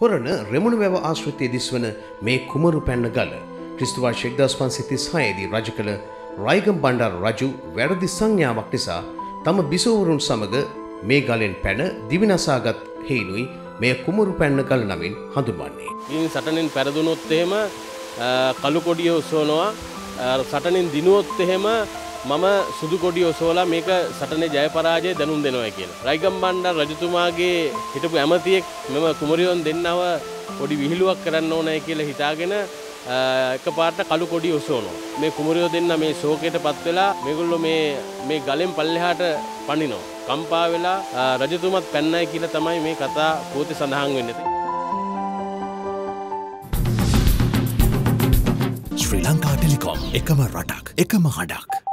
හොරණ රෙමුණු වැව ආශ්‍රිතය දිස්වන මේ කුමරු පැන්න ගල ක්‍රිස්තුවර්ෂ එක්දස් පන්සිතිස් හයේදී රජ කළ රයිගම් බණ්ඩාර රජු වැරදි සංඥාවක් නිසා තම බිසෝවරුන් සමග මේ ගලෙන් පැන දිවිනසාගත් හේනුයි මේ කුමරු පැන්න ගල නමින් හඳුන්වන්නේ. ඉන් සටනෙන් පැරදුනොත් එහෙම කළු කොඩිය උස්සවනවා සටනෙන් දිනුවොත් එහෙම මම සුදු කොඩිය ඔසෝලා මේක සටනේ ජයපරාජය දැනුම් දෙනවා කියලා. රයිගම් බණ්ඩාර රජතුමාගේ හිටපු ඇමතියෙක් මෙම කුමරියොන් දෙන්නව පොඩි විහිළුවක් කරන්න ඕනයි කියලා හිතාගෙන එක පාට කළු කොඩි ඔසෝනවා. මේ කුමරියෝ දෙන්න මේ ශෝකයට පත් වෙලා මේගොල්ලෝ මේ මේ ගලෙන් පල්ලෙහාට පනිනවා. කම්පා වෙලා රජතුමත් පැන්නයි කියලා තමයි මේ කතා පොතේ සඳහන් වෙන්නේ. ශ්‍රී ලංකා ටෙලිකොම් එකම රටක් එකම හඩක්.